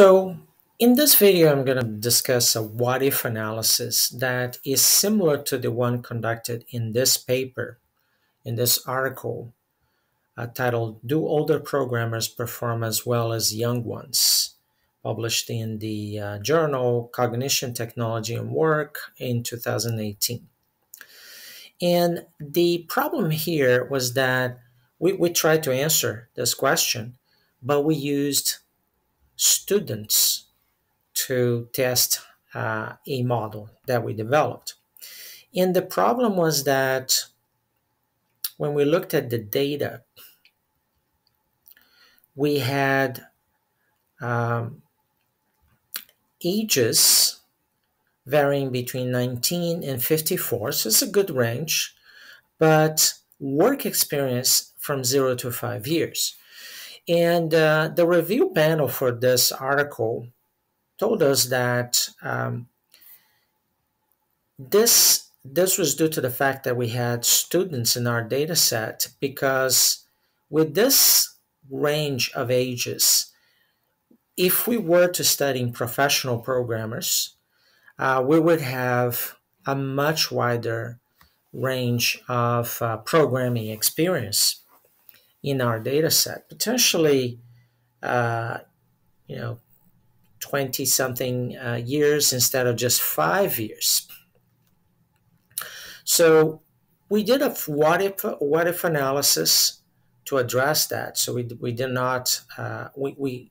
So in this video, I'm going to discuss a what if analysis that is similar to the one conducted in this paper, in this article uh, titled Do Older Programmers Perform as Well as Young Ones? published in the uh, journal Cognition, Technology and Work in 2018. And the problem here was that we, we tried to answer this question, but we used students to test uh, a model that we developed. And the problem was that when we looked at the data, we had um, ages varying between 19 and 54, so it's a good range, but work experience from zero to five years. And uh, the review panel for this article told us that um, this this was due to the fact that we had students in our data set because with this range of ages, if we were to study professional programmers, uh, we would have a much wider range of uh, programming experience in our data set, potentially, uh, you know, 20 something uh, years instead of just five years. So we did a what if, what if analysis to address that. So we, we did not, uh, we, we,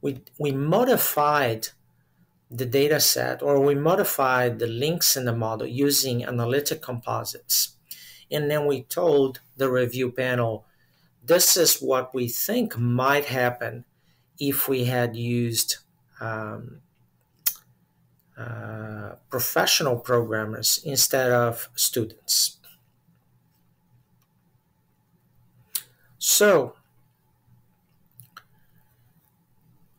we, we modified the data set or we modified the links in the model using analytic composites. And then we told the review panel this is what we think might happen if we had used um, uh, professional programmers instead of students. So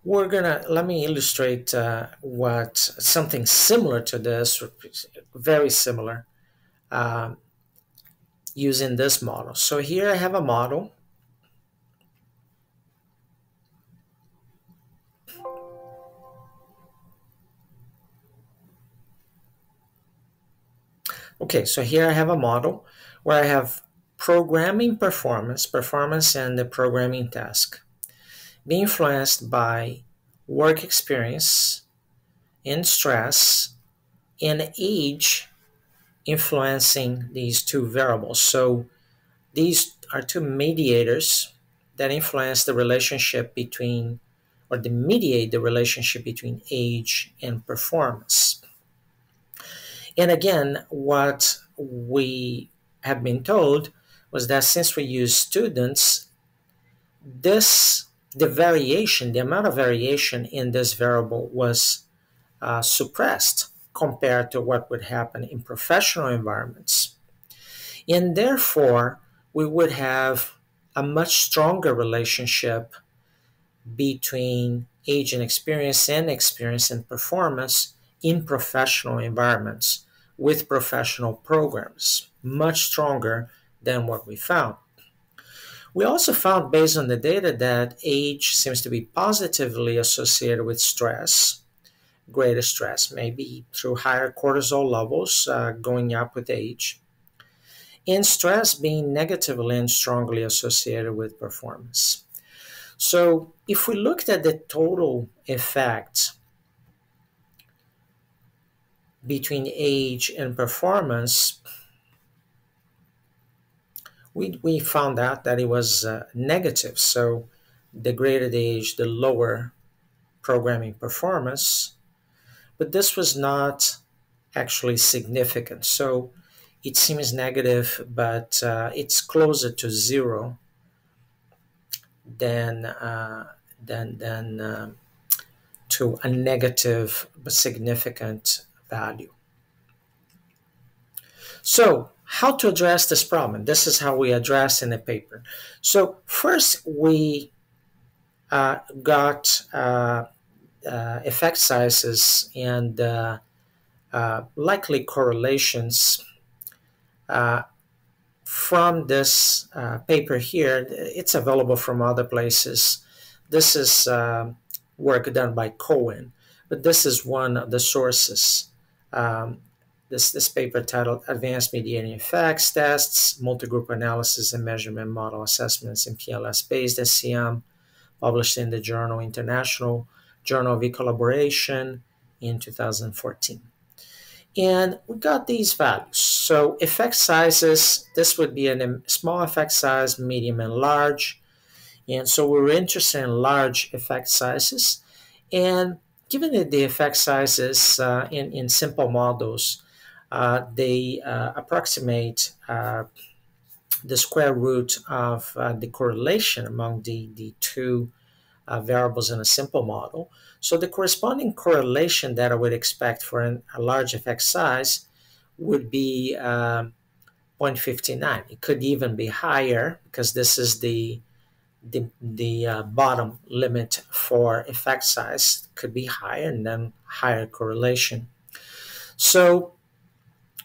we're gonna let me illustrate uh, what something similar to this, very similar, um, using this model. So here I have a model Okay, so here I have a model where I have programming performance, performance and the programming task, being influenced by work experience and stress and age influencing these two variables. So these are two mediators that influence the relationship between or they mediate the relationship between age and performance. And again, what we have been told was that since we use students, this the variation, the amount of variation in this variable was uh, suppressed compared to what would happen in professional environments. And therefore, we would have a much stronger relationship between age and experience and experience and performance in professional environments with professional programs, much stronger than what we found. We also found, based on the data, that age seems to be positively associated with stress, greater stress, maybe through higher cortisol levels uh, going up with age, and stress being negatively and strongly associated with performance. So, if we looked at the total effect between age and performance, we, we found out that it was uh, negative. So the greater the age, the lower programming performance. But this was not actually significant. So it seems negative, but uh, it's closer to zero than, uh, than, than uh, to a negative but significant value. So how to address this problem? This is how we address in the paper. So first we uh, got uh, uh, effect sizes and uh, uh, likely correlations uh, from this paper here. It's available from other places. This is work done by Cohen, but this is one of the sources. Um, this, this paper titled Advanced Mediating Effects Tests, Multigroup Analysis and Measurement Model Assessments in PLS-Based SEM, published in the journal International Journal of E-Collaboration in 2014. And we got these values. So effect sizes, this would be a small effect size, medium and large. And so we are interested in large effect sizes. And given that the effect sizes uh, in, in simple models, uh, they uh, approximate the square root of the correlation among the, the two variables in a simple model. So the corresponding correlation that I would expect for an, a large effect size would be um, 0.59. It could even be higher because this is the the, the uh, bottom limit for effect size could be higher and then higher correlation. So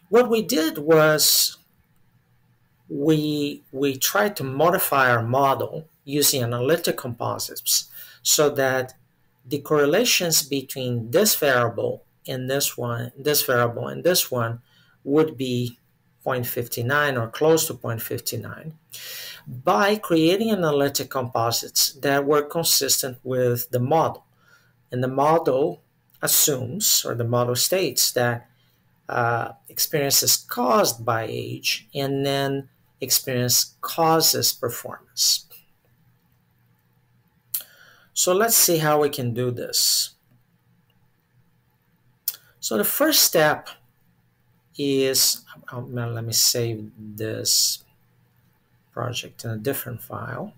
what we did was we we tried to modify our model using analytic composites so that the correlations between this variable and this one, this variable and this one would be 0.59 or close to 0.59 by creating analytic composites that were consistent with the model. And the model assumes, or the model states, that uh, experience is caused by age and then experience causes performance. So let's see how we can do this. So the first step is, um, let me save this project in a different file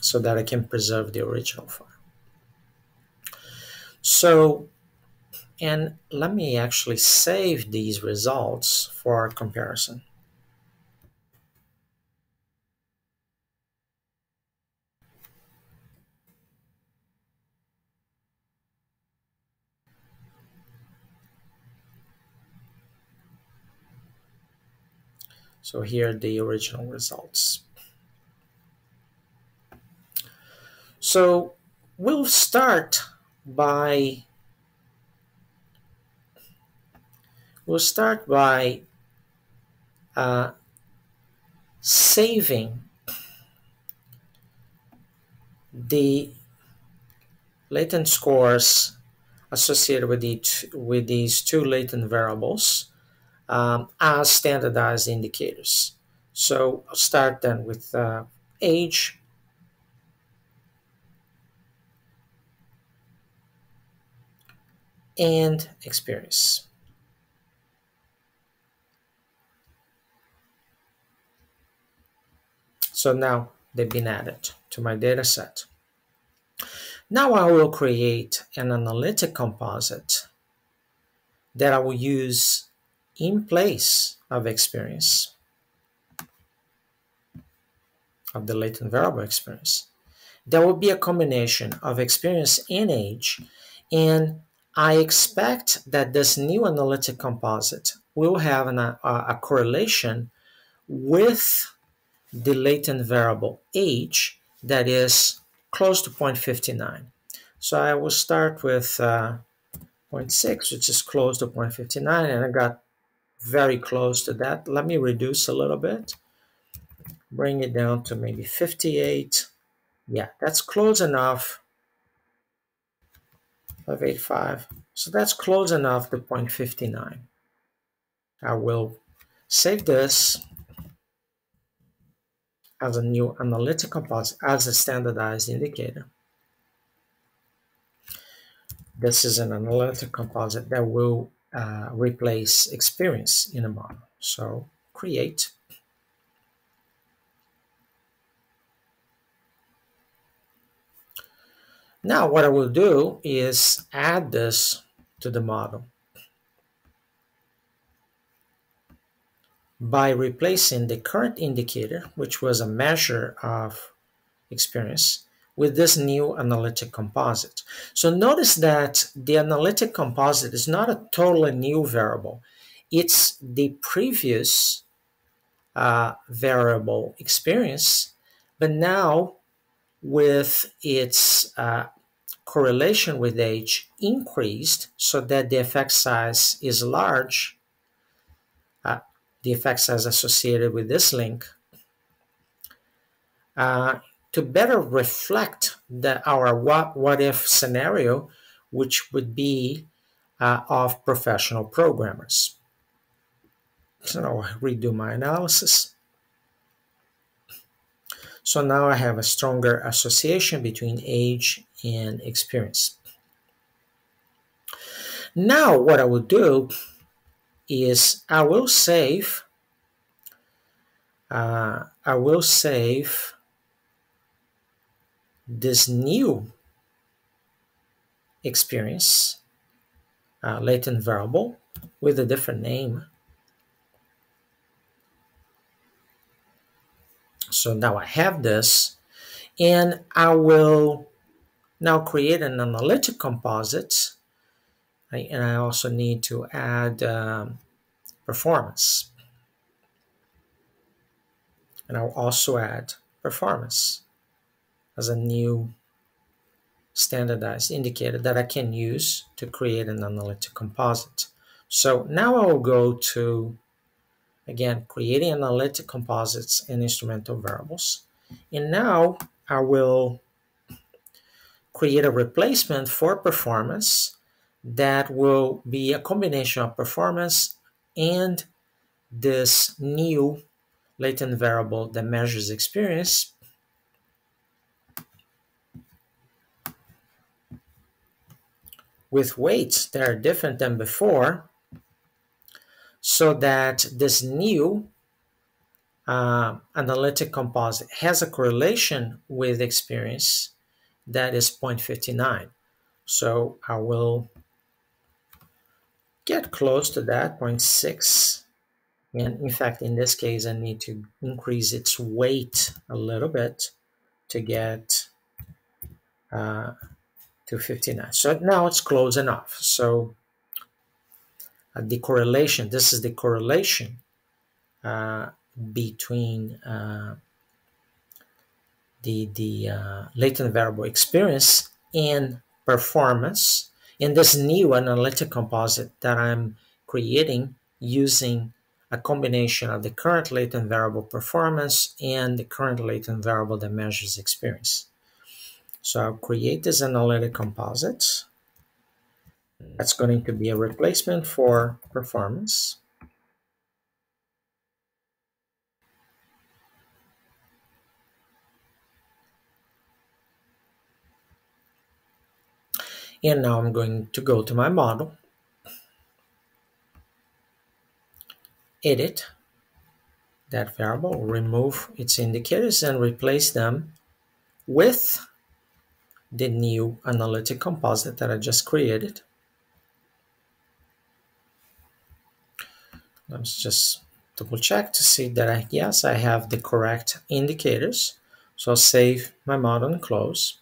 so that I can preserve the original file. So, and let me actually save these results for comparison. So here are the original results. So we'll start by we'll start by uh, saving the latent scores associated with, the with these two latent variables um, as standardized indicators. So I'll start then with uh, age. and experience. So now they've been added to my data set. Now I will create an analytic composite that I will use in place of experience, of the latent variable experience. There will be a combination of experience and age, and I expect that this new analytic composite will have an, a, a correlation with the latent variable age that is close to 0.59. So I will start with uh, 0.6, which is close to 0.59, and I got very close to that. Let me reduce a little bit. Bring it down to maybe 58. Yeah, that's close enough. 585. So that's close enough to 0.59. I will save this as a new analytical composite as a standardized indicator. This is an analytical composite that will uh, replace experience in a model. So create. Now what I will do is add this to the model by replacing the current indicator, which was a measure of experience, with this new analytic composite. So notice that the analytic composite is not a totally new variable. It's the previous uh, variable experience But now, with its uh, correlation with age increased so that the effect size is large, uh, the effect size associated with this link, uh, to better reflect the, our what, what if scenario, which would be uh, of professional programmers. So now I redo my analysis. So now I have a stronger association between age and experience. Now what I will do is I will save uh, I will save this new experience uh, latent variable with a different name. So now I have this and I will now create an analytic composite. And I also need to add um, performance. And I'll also add performance as a new standardized indicator that I can use to create an analytic composite. So now I will go to Again, creating analytic composites and instrumental variables. And now I will create a replacement for performance that will be a combination of performance and this new latent variable that measures experience with weights that are different than before so that this new uh, analytic composite has a correlation with experience that is 0.59. So I will get close to that 0.6 and in fact in this case I need to increase its weight a little bit to get uh, to 59 so now it's close enough so uh, the correlation, this is the correlation uh, between uh, the, the uh, latent variable experience and performance in this new analytic composite that I'm creating using a combination of the current latent variable performance and the current latent variable that measures experience. So I'll create this analytic composite. That's going to be a replacement for performance. And now I'm going to go to my model, edit that variable, remove its indicators and replace them with the new analytic composite that I just created. Let's just double check to see that I, yes, I have the correct indicators. So I'll save my model and close.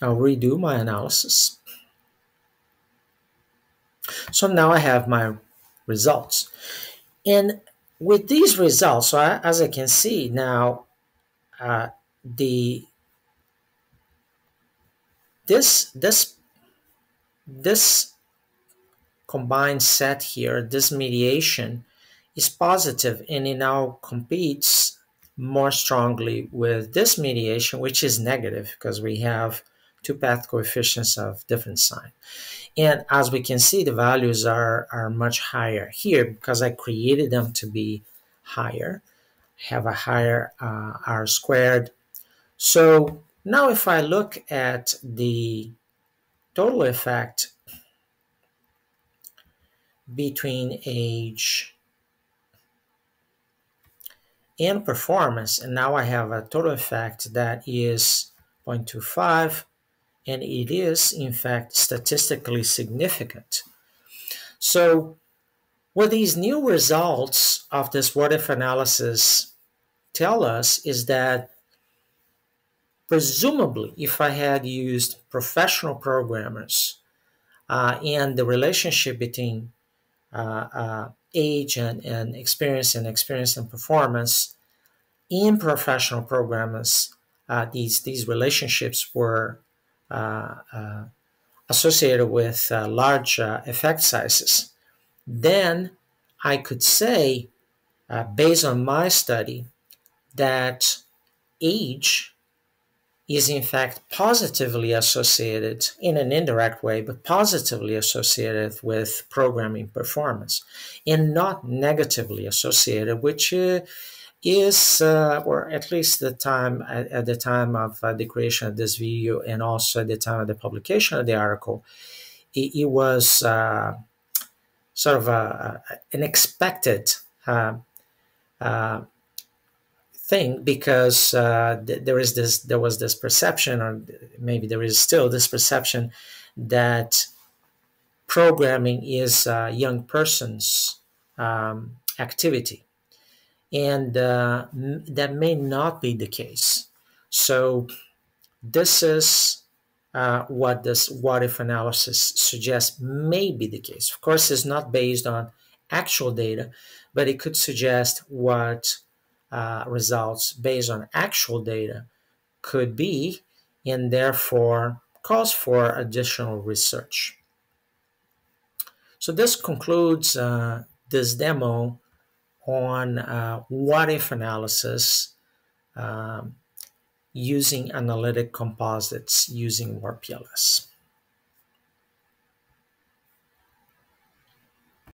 I'll redo my analysis. So now I have my results. And with these results, so I, as I can see now, uh, the this this this combined set here, this mediation is positive and it now competes more strongly with this mediation, which is negative because we have two path coefficients of different sign. And as we can see, the values are, are much higher here because I created them to be higher, have a higher uh, R squared. So now if I look at the total effect between age and performance, and now I have a total effect that is 0.25, and it is in fact statistically significant. So what these new results of this what if analysis tell us is that Presumably, if I had used professional programmers, uh, and the relationship between uh, uh, age and, and experience and experience and performance in professional programmers, uh, these, these relationships were Uh, uh, associated with uh, large effect sizes. Then I could say, based on my study, that age is in fact positively associated in an indirect way, but positively associated with programming performance and not negatively associated, which uh, is, uh, or at least the time at, at the time of uh, the creation of this video and also at the time of the publication of the article, it, it was uh, sort of a, an expected uh, uh, thing because uh, th- there is this there was this perception or maybe there is still this perception that programming is a young person's um, activity and uh, that may not be the case. So this is uh, what this what if analysis suggests may be the case. Of course it's not based on actual data but it could suggest what uh, results based on actual data could be, and therefore calls for additional research. So this concludes uh, this demo on uh, what if analysis um, using analytic composites using WarpPLS.